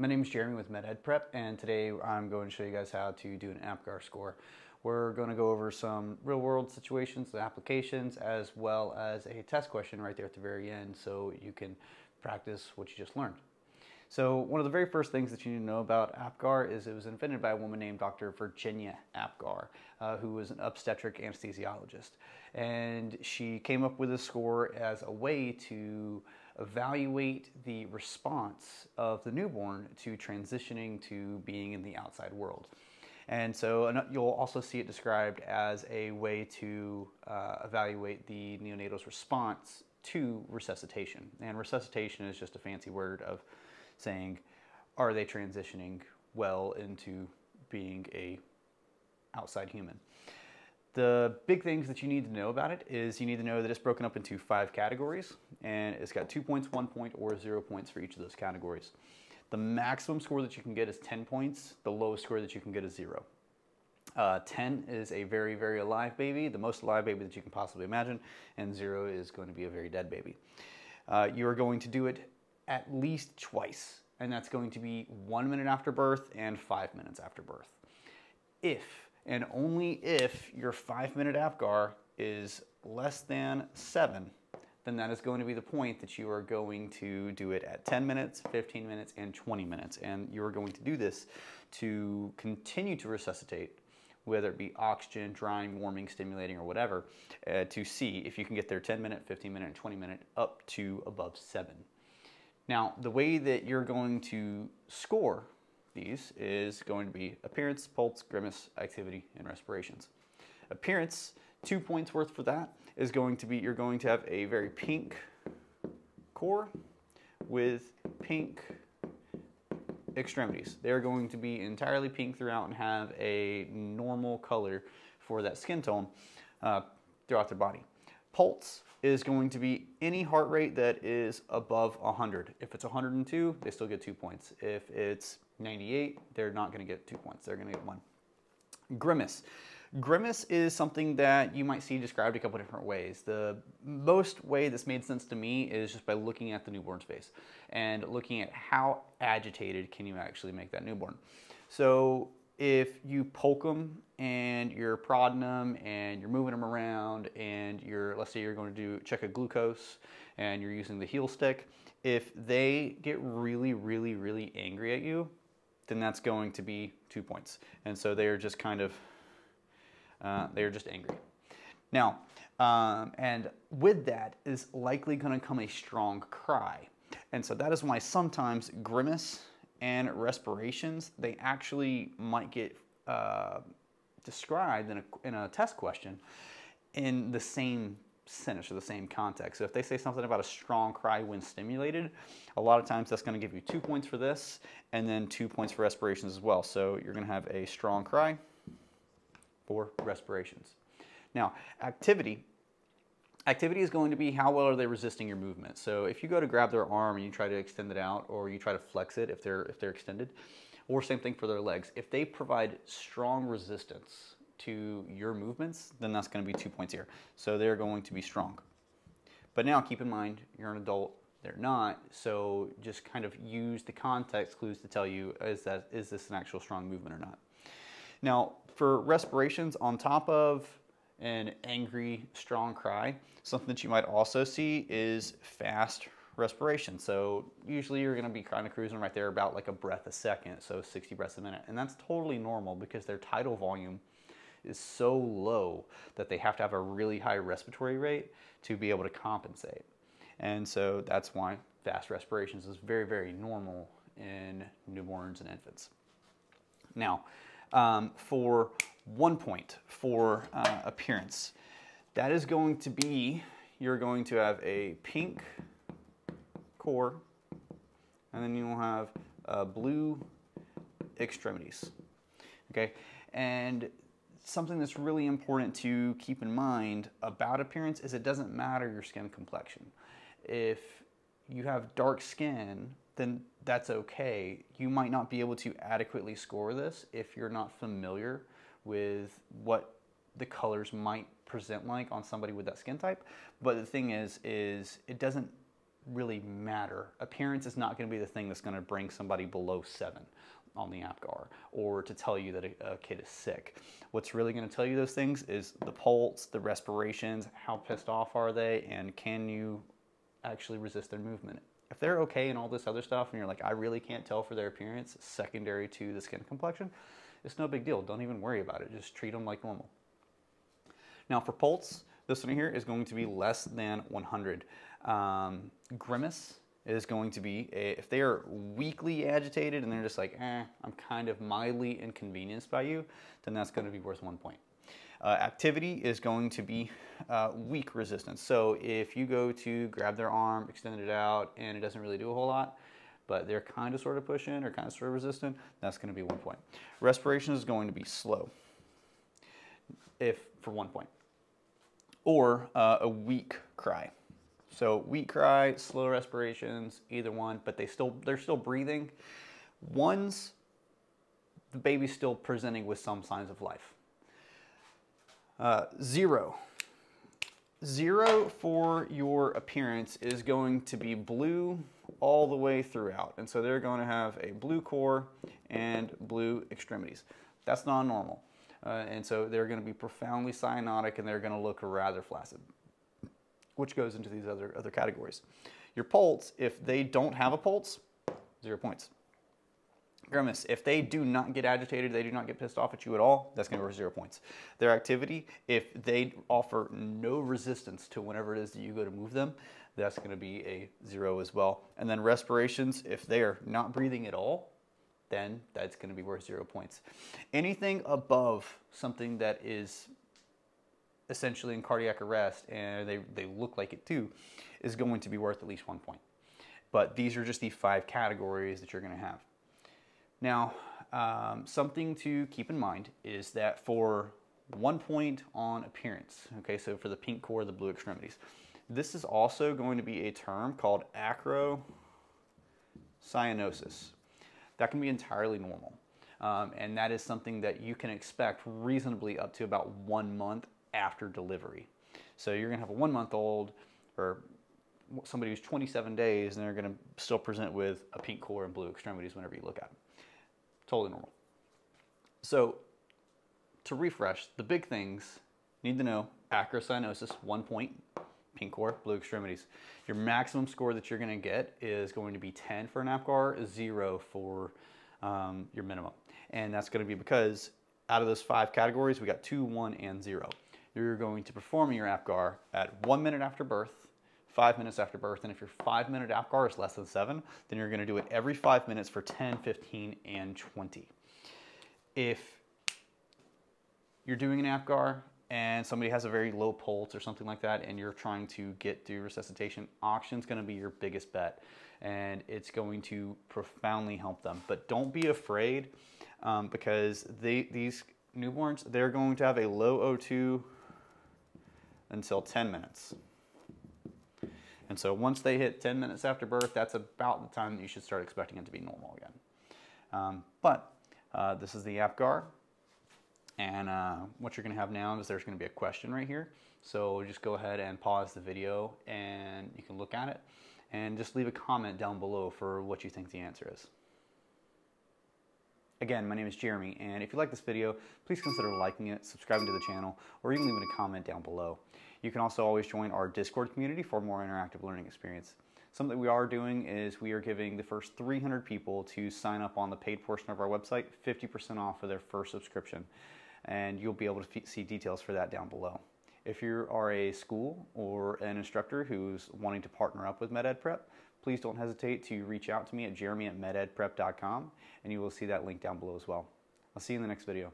My name is Jeramey with MedEd Prep, and today I'm going to show you guys how to do an APGAR score. We're going to go over some real world situations, and applications, as well as a test question right there at the very end so you can practice what you just learned. So one of the very first things that you need to know about APGAR is it was invented by a woman named Dr. Virginia APGAR, uh, who was an obstetric anesthesiologist. And she came up with a score as a way to evaluate the response of the newborn to transitioning to being in the outside world. And so you'll also see it described as a way to uh, evaluate the neonatal's response to resuscitation. And resuscitation is just a fancy word of saying, are they transitioning well into being a outside human? The big things that you need to know about it is you need to know that it's broken up into five categories and it's got two points, one point, or zero points for each of those categories. The maximum score that you can get is 10 points. The lowest score that you can get is zero. Uh, 10 is a very, very alive baby, the most alive baby that you can possibly imagine, and zero is going to be a very dead baby. Uh, you are going to do it at least twice, and that's going to be one minute after birth and five minutes after birth. If and only if your five minute APGAR is less than seven, then that is going to be the point that you are going to do it at 10 minutes, 15 minutes, and 20 minutes. And you are going to do this to continue to resuscitate, whether it be oxygen, drying, warming, stimulating, or whatever, uh, to see if you can get there 10 minute, 15 minute, and 20 minute up to above seven. Now, the way that you're going to score these is going to be appearance, pulse, grimace, activity, and respirations. Appearance, two points worth for that, is going to be you're going to have a very pink core with pink extremities. They're going to be entirely pink throughout and have a normal color for that skin tone uh, throughout their body. Pulse is going to be any heart rate that is above 100. If it's 102, they still get two points. If it's 98, they're not going to get two points. They're going to get one. Grimace. Grimace is something that you might see described a couple different ways. The most way that's made sense to me is just by looking at the newborn's face and looking at how agitated can you actually make that newborn. So if you poke them and you're prodding them and you're moving them around and you're, let's say you're going to do check a glucose and you're using the heel stick, if they get really, really, really angry at you, then that's going to be two points. And so they are just kind of, uh, they are just angry. Now, um, and with that is likely going to come a strong cry. And so that is why sometimes grimace and respirations, they actually might get uh, described in a, in a test question in the same sentence or the same context. So if they say something about a strong cry when stimulated, a lot of times that's going to give you two points for this and then two points for respirations as well. So you're going to have a strong cry for respirations. Now, activity. Activity is going to be how well are they resisting your movement. So if you go to grab their arm and you try to extend it out or you try to flex it if they're, if they're extended, or same thing for their legs, if they provide strong resistance to your movements, then that's going to be two points here. So they're going to be strong. But now keep in mind, you're an adult, they're not. So just kind of use the context clues to tell you, is, that, is this an actual strong movement or not? Now, for respirations on top of an angry, strong cry, something that you might also see is fast respiration. So usually you're going to be kind of cruising right there about like a breath a second, so 60 breaths a minute. And that's totally normal because their tidal volume is so low that they have to have a really high respiratory rate to be able to compensate. And so that's why fast respirations is very, very normal in newborns and infants. Now, um, for one point for uh, appearance, that is going to be, you're going to have a pink core, and then you'll have uh, blue extremities. Okay, and something that's really important to keep in mind about appearance is it doesn't matter your skin complexion. If you have dark skin, then that's okay. You might not be able to adequately score this if you're not familiar with what the colors might present like on somebody with that skin type. But the thing is, is it doesn't really matter. Appearance is not going to be the thing that's going to bring somebody below seven on the APGAR or to tell you that a, a kid is sick. What's really going to tell you those things is the pulse, the respirations, how pissed off are they, and can you actually resist their movement. If they're okay and all this other stuff, and you're like, I really can't tell for their appearance, secondary to the skin complexion, it's no big deal. Don't even worry about it. Just treat them like normal. Now for pulse, this one here is going to be less than 100. Um, grimace is going to be, a, if they are weakly agitated and they're just like, eh, I'm kind of mildly inconvenienced by you, then that's going to be worth one point. Uh, activity is going to be uh, weak resistance. So if you go to grab their arm, extend it out, and it doesn't really do a whole lot, but they're kind of sort of pushing or kind of sort of resistant, that's going to be one point. Respiration is going to be slow, if for one point, or uh, a weak cry. So weak cry, slow respirations, either one, but they still they're still breathing. One's the baby's still presenting with some signs of life. Uh, zero. Zero for your appearance is going to be blue all the way throughout. And so they're going to have a blue core and blue extremities. That's not normal. Uh, and so they're going to be profoundly cyanotic and they're going to look rather flaccid, which goes into these other, other categories. Your pulse, if they don't have a pulse, zero points. Grimace, if they do not get agitated, they do not get pissed off at you at all, that's going to be zero points. Their activity, if they offer no resistance to whenever it is that you go to move them, that's going to be a zero as well. And then respirations, if they are not breathing at all, then that's going to be worth zero points. Anything above something that is essentially in cardiac arrest and they, they look like it too is going to be worth at least one point. But these are just the five categories that you're going to have. Now, um, something to keep in mind is that for one point on appearance, okay, so for the pink core, the blue extremities, this is also going to be a term called acrocyanosis. That can be entirely normal. Um, and that is something that you can expect reasonably up to about one month after delivery. So you're going to have a one month old or somebody who's 27 days and they're going to still present with a pink core and blue extremities whenever you look at them. Totally normal. So to refresh, the big things need to know acrocyanosis, one point, pink core, blue extremities. Your maximum score that you're going to get is going to be 10 for an APGAR, zero for um, your minimum. And that's going to be because out of those five categories, we got two, one, and zero. You're going to perform your APGAR at one minute after birth, five minutes after birth. And if your five minute APGAR is less than seven, then you're gonna do it every five minutes for 10, 15, and 20. If you're doing an APGAR and somebody has a very low pulse or something like that and you're trying to get through resuscitation, oxygen's gonna be your biggest bet and it's going to profoundly help them. But don't be afraid um, because they, these newborns, they're going to have a low O2 until 10 minutes. And so once they hit 10 minutes after birth, that's about the time that you should start expecting it to be normal again. Um, but uh, this is the APGAR. And uh, what you're going to have now is there's going to be a question right here. So just go ahead and pause the video and you can look at it. And just leave a comment down below for what you think the answer is. Again, my name is Jeramey, and if you like this video, please consider liking it, subscribing to the channel, or even leaving a comment down below. You can also always join our Discord community for a more interactive learning experience. Something we are doing is we are giving the first 300 people to sign up on the paid portion of our website 50% off for their first subscription. And you'll be able to see details for that down below. If you are a school or an instructor who's wanting to partner up with MedEd Prep, please don't hesitate to reach out to me at jeramey at mededprep.com and you will see that link down below as well. I'll see you in the next video.